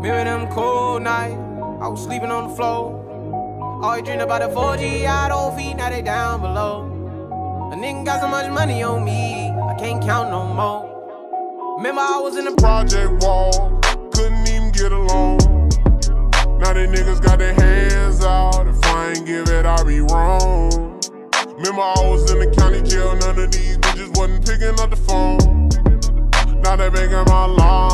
Remember them cold nights? I was sleeping on the floor. All you dream about a 4G I don't feet, now they down below. A nigga got so much money on me, I can't count no more. Remember I was in the project wall, couldn't even get along. Now they niggas got their hands out. If I ain't give it, I be wrong. Remember I was in the county jail, none of these bitches wasn't picking up the phone. Now they making my life.